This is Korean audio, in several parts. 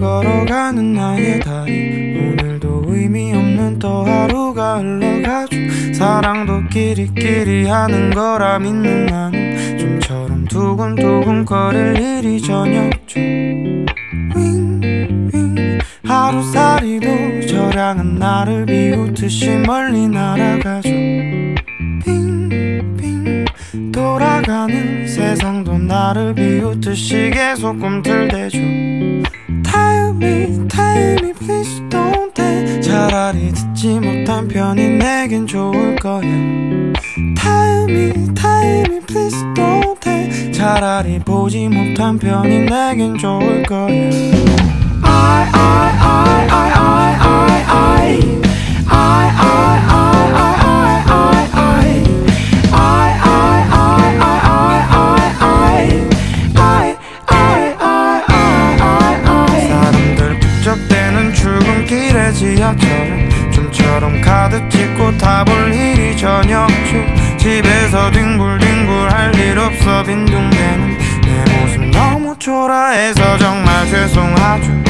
걸어가는 나의 다리. 오늘도 의미 없는 또 하루가 흘러가죠. 사랑도 끼리끼리 하는 거라 믿는 나는 좀처럼 두근두근 거릴 일이 저녁죠. 윙윙. 하루살이도 저량은 나를 비웃듯이 멀리 날아가죠. 돌아가는 세상도 나를 비웃듯이 계속 꿈틀대죠 me, tell me, please don't tell 차라리 듣지 못한 편이 내겐 좋을 거야 Tell me, tell me, please don't tell 차라리 보지 못한 편이 내겐 좋을 거야 I, I, 지하철은. 좀처럼 카드 찍고 타볼 일이 저녁죠. 집에서 뒹굴뒹굴 할 일 없어 빈둥대는. 내 모습 너무 초라해서 정말 죄송하죠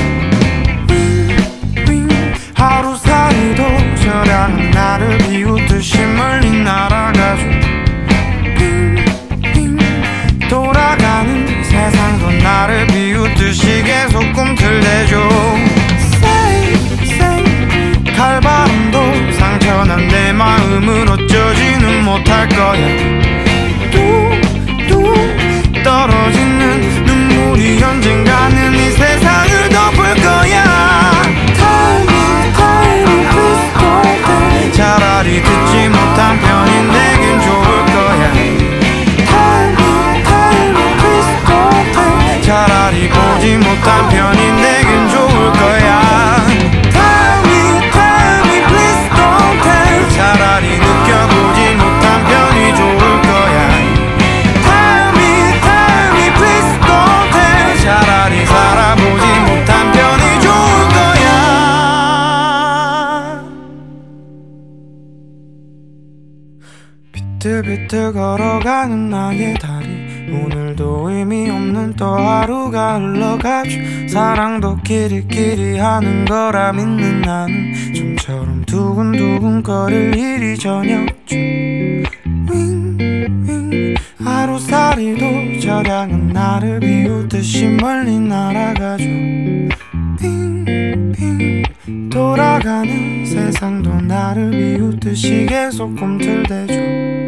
비틀비틀 걸어가는 나의 다리. 오늘도 의미 없는 또 하루가 흘러가죠. 사랑도 끼리끼리 하는 거라 믿는 나는 좀처럼 두근두근 거릴 일이 저녁죠 윙윙. 하루살이도 저량은 나를 비웃듯이 멀리 날아가죠. 빙빙. 돌아가는 세상도 나를 비웃듯이 계속 꿈틀대죠